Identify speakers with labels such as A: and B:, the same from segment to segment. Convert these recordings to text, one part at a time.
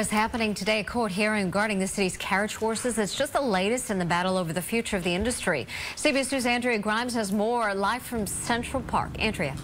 A: is happening today. A court hearing regarding the city's carriage horses. It's just the latest in the battle over the future of the industry. CBS News' Andrea Grymes has more live from Central Park. Andrea.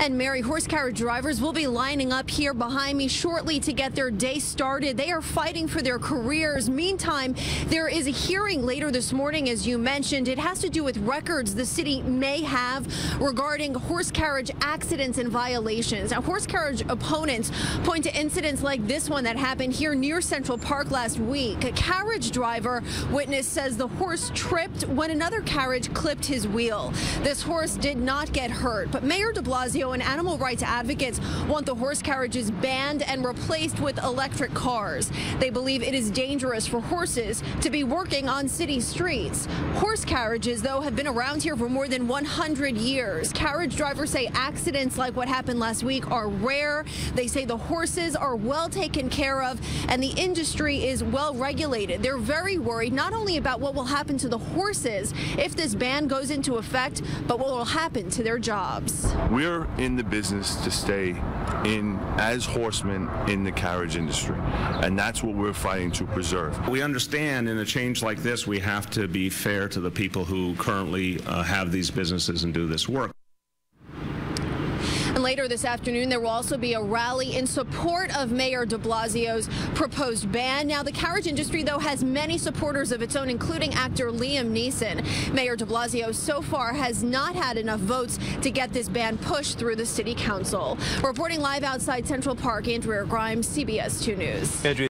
B: And Mary, horse carriage drivers will be lining up here behind me shortly to get their day started. They are fighting for their careers. Meantime, there is a hearing later this morning, as you mentioned. It has to do with records the city may have regarding horse carriage accidents and violations. Now, horse carriage opponents point to incidents like this one that happened here near Central Park last week. A carriage driver witness says the horse tripped when another carriage clipped his wheel. This horse did not get hurt, but Mayor de Blasio and animal rights advocates want the horse carriages banned and replaced with electric cars. They believe it is dangerous for horses to be working on city streets. Horse carriages, though, have been around here for more than 100 years. Carriage drivers say accidents like what happened last week are rare. They say the horses are well taken care of and the industry is well regulated. They're very worried not only about what will happen to the horses if this ban goes into effect, but what will happen to their jobs.
C: We're in the business to stay in as horsemen in the carriage industry. And that's what we're fighting to preserve.
D: We understand in a change like this, we have to be fair to the people who currently uh, have these businesses and do this work.
B: And later this afternoon, there will also be a rally in support of Mayor de Blasio's proposed ban. Now, the carriage industry, though, has many supporters of its own, including actor Liam Neeson. Mayor de Blasio so far has not had enough votes to get this ban pushed through the city council. Reporting live outside Central Park, Andrea Grymes, CBS 2 News. Andrea